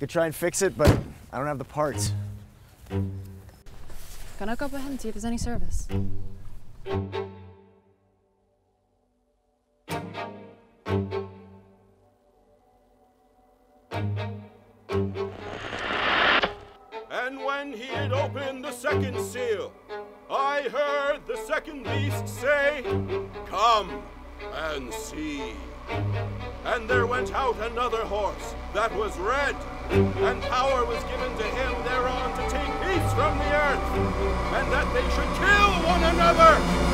Could try and fix it, but I don't have the parts. Gonna go up ahead and see if there's any service. And when he had opened the second seal, I heard the second beast say, Come and see. And there went out another horse that was red, and power was given to him thereon to take peace from the earth, and that they should kill one another.